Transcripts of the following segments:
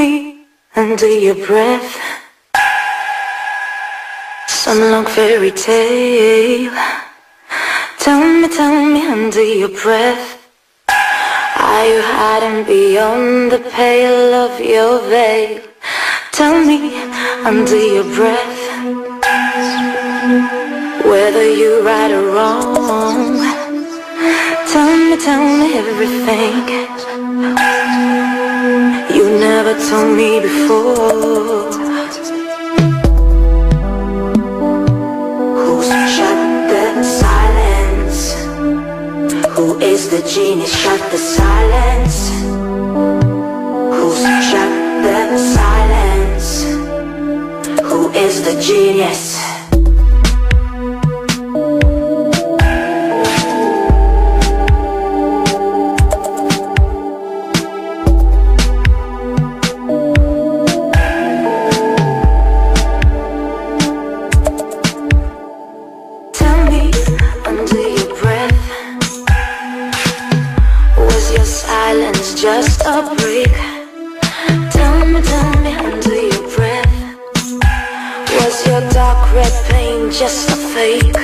me under your breath. Some long fairy tale. Tell me, tell me under your breath. Are you hiding beyond the pale of your veil? Tell me under your breath. Whether you're right or wrong. Tell me, tell me everything. Never told me before. Who's shut the silence? Who is the genius? Shut the silence. Who's shut the silence? Who is the genius? is your silence just a break? Tell me, tell me under your breath Was your dark red pain just a fake?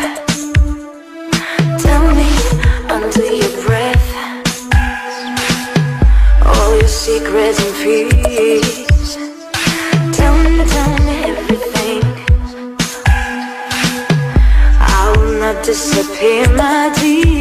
Tell me under your breath All your secrets and fears. Tell me, tell me everything I will not disappear, my dear